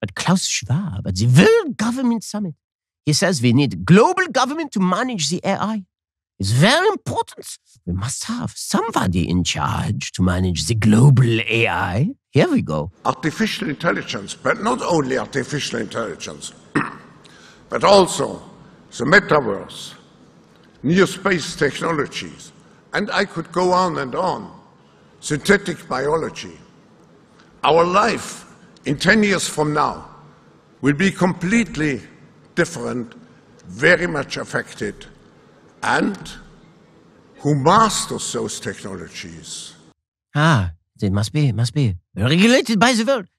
But Klaus Schwab at the World Government Summit, he says we need global government to manage the AI. It's very important. We must have somebody in charge to manage the global AI. Here we go. Artificial intelligence, but not only artificial intelligence, but also the metaverse, new space technologies, and I could go on and on. Synthetic biology. Our life in 10 years from now will be completely different, very much affected, and who masters those technologies? Ah, they must be, must be regulated by the world.